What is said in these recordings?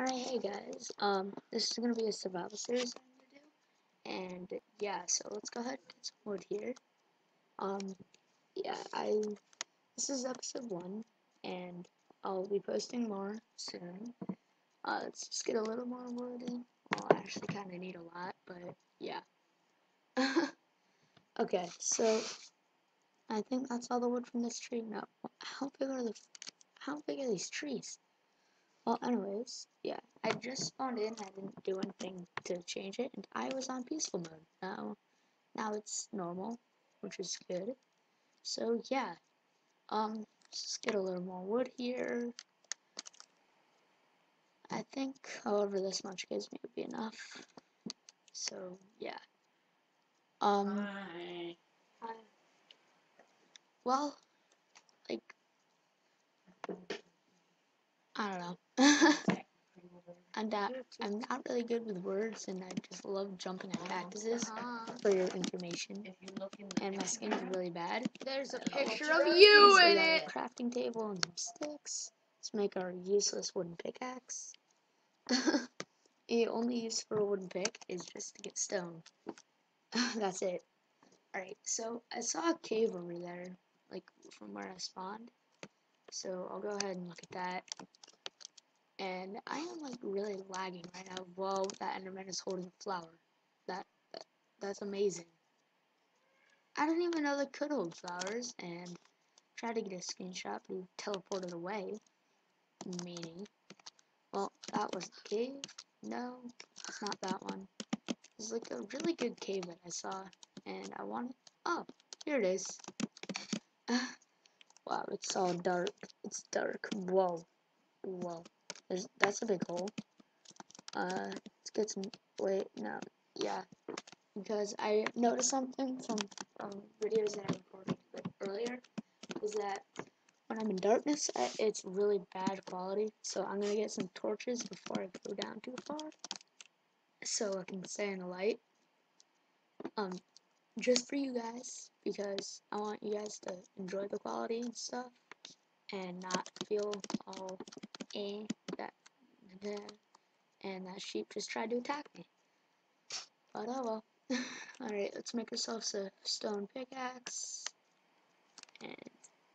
Alright, hey guys, um, this is gonna be a survival series I'm gonna do, and yeah, so let's go ahead and get some wood here. Um, yeah, I, this is episode one, and I'll be posting more soon. Uh, let's just get a little more wood in. Well, I actually kind of need a lot, but yeah. okay, so, I think that's all the wood from this tree. No, how big are the, how big are these trees? Well, anyways, yeah, I just spawned in. I didn't do anything to change it, and I was on peaceful mode. Now, now it's normal, which is good. So yeah, um, let's get a little more wood here. I think, however, this much gives me would be enough. So yeah. Um. Hi. Well, like, I don't know. I'm not, I'm not really good with words, and I just love jumping on cactuses for your information. If you look in the And my skin is really bad. There's a picture of you in it. crafting table and some sticks. Let's make our useless wooden pickaxe. the only use for a wooden pick is just to get stone. That's it. Alright, so I saw a cave over there, like from where I spawned. So I'll go ahead and look at that. And I am like really lagging right now. Whoa, that Enderman is holding a flower. That, that that's amazing. I didn't even know they could hold flowers and tried to get a screenshot, but he teleported away. Meaning, well, that was the cave. No, it's not that one. It's like a really good cave that I saw, and I wanted. Oh, here it is. wow, it's all dark. It's dark. Whoa, whoa. There's that's a big hole. Uh, let's get some. Wait, no, yeah, because I noticed something from from videos that I recorded earlier, is that when I'm in darkness, uh, it's really bad quality. So I'm gonna get some torches before I go down too far, so I can stay in the light. Um, just for you guys because I want you guys to enjoy the quality and stuff, and not feel all eh that sheep just tried to attack me. But oh well. Alright, let's make ourselves a stone pickaxe. And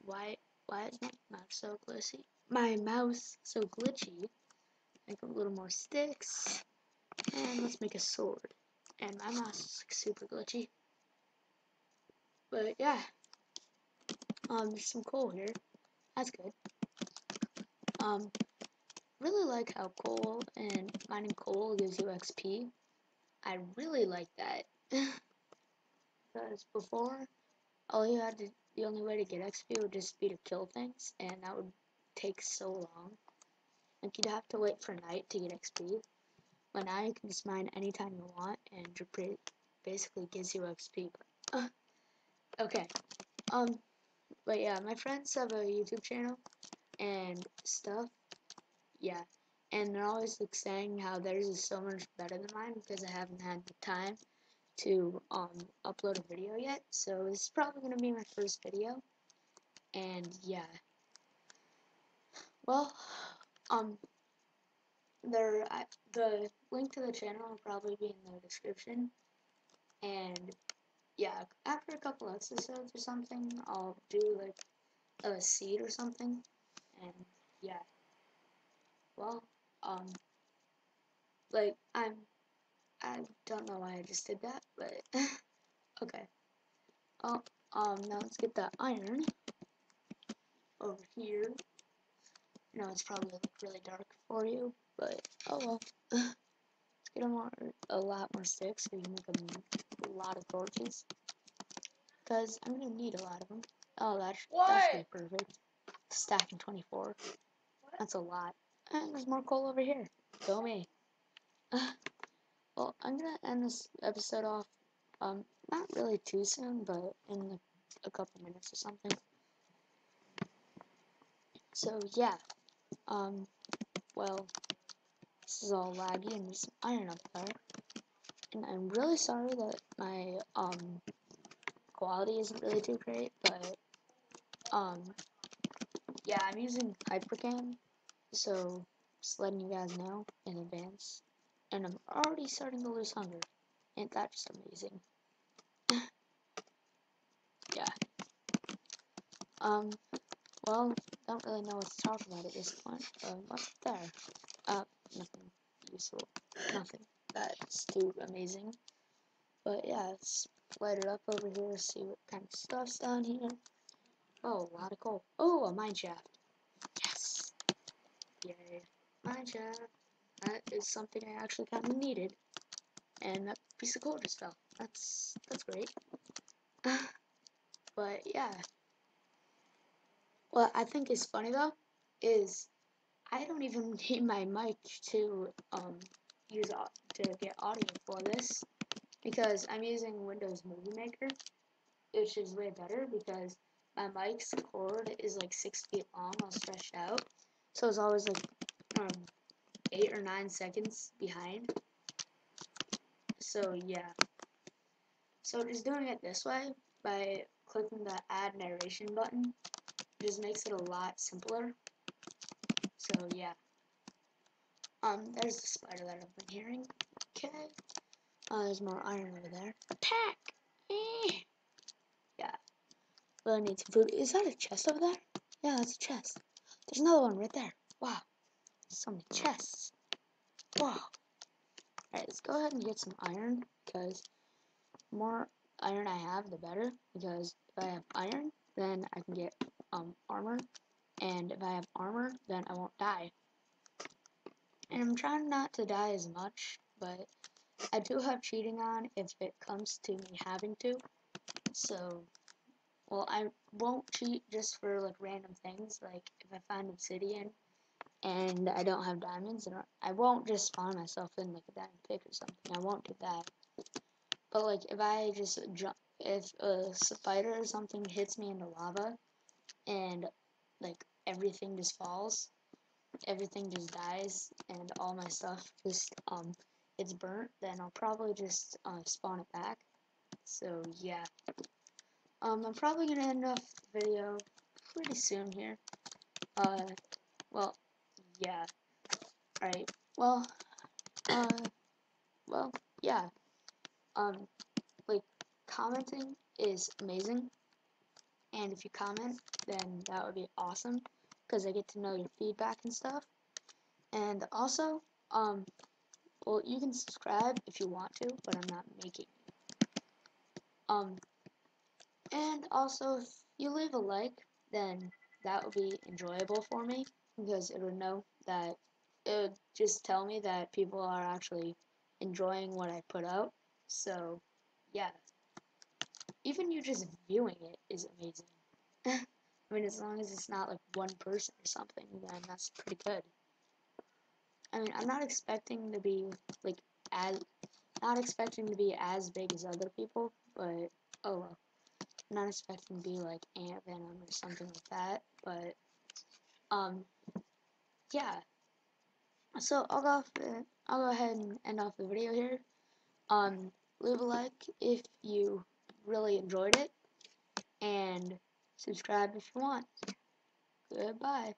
why why is my mouse so glitchy? My mouse so glitchy. Make a little more sticks. And let's make a sword. And my mouse is like super glitchy. But yeah. Um there's some coal here. That's good. Um really like how coal and mining coal gives you XP. I really like that. because before, all you had to, the only way to get XP would just be to kill things, and that would take so long. Like, you'd have to wait for night to get XP. But now you can just mine anytime you want, and it basically gives you XP. Okay. Um, but yeah, my friends have a YouTube channel and stuff. Yeah. And they're always like saying how theirs is so much better than mine because I haven't had the time to um upload a video yet. So this is probably gonna be my first video. And yeah. Well, um there I, the link to the channel will probably be in the description. And yeah, after a couple episodes or something, I'll do like a seed or something. And yeah. Well, um like I'm I don't know why I just did that, but okay. Oh, um, now let's get that iron over here. No, it's probably look really dark for you, but oh well. let's get a, more, a lot more sticks so we can make a, a lot of torches. Because I'm gonna need a lot of them. Oh, that's that's What? perfect. Stacking 24. That's a lot. And there's more coal over here. Go me. well, I'm gonna end this episode off. Um, not really too soon, but in a, a couple minutes or something. So yeah. Um, well, this is all laggy and there's iron up there. And I'm really sorry that my um quality isn't really too great, but um yeah, I'm using Hypercam, so Just letting you guys know in advance. And I'm already starting to lose hunger. Ain't that just amazing? yeah. Um, well, don't really know what to talk about at this point. Um, what's there? Uh, nothing useful. Nothing. That's too amazing. But yeah, let's light it up over here, see what kind of stuff's down here. Oh, a lot of coal. Oh, a mine shaft. Yes. Yay. Shaft. That is something I actually kind of needed. And that piece of coal just fell. That's that's great. but yeah. What I think is funny though is I don't even need my mic to um use to get audio for this because I'm using Windows Movie Maker, which is way better because my mic's cord is like six feet long, all stretched out, so it's always like um eight or nine seconds behind. So yeah. So just doing it this way by clicking the add narration button just makes it a lot simpler. So yeah. Um, there's the spider that I've been hearing. Okay. Oh, there's more iron over there. Attack! Eh. Yeah. Really need some food. Is that a chest over there? Yeah, that's a chest. There's another one right there. Wow. So many chests. Wow. Alright, let's go ahead and get some iron, because more iron I have, the better. Because if I have iron, then I can get um, armor. And if I have armor, then I won't die. And I'm trying not to die as much, but I do have cheating on if it comes to me having to. So, well, I won't cheat just for like random things. Like if I find obsidian and I don't have diamonds, and I won't just spawn myself in like a diamond pick or something. I won't do that. But like if I just jump, if a spider or something hits me into lava, and like everything just falls, everything just dies, and all my stuff just um it's burnt, then I'll probably just uh, spawn it back. So yeah. Um, I'm probably gonna end off the video pretty soon here. Uh, well, yeah. Alright, well, uh, well, yeah. Um, like, commenting is amazing. And if you comment, then that would be awesome. Because I get to know your feedback and stuff. And also, um, well, you can subscribe if you want to, but I'm not making. Um, and also, if you leave a like, then that would be enjoyable for me because it would know that it would just tell me that people are actually enjoying what I put out. So, yeah. Even you just viewing it is amazing. I mean, as long as it's not like one person or something, then that's pretty good. I mean, I'm not expecting to be like as not expecting to be as big as other people, but oh well. Not expecting to be like AntVenom or something like that, but um, yeah. So I'll go off. I'll go ahead and end off the video here. Um, leave a like if you really enjoyed it, and subscribe if you want. Goodbye.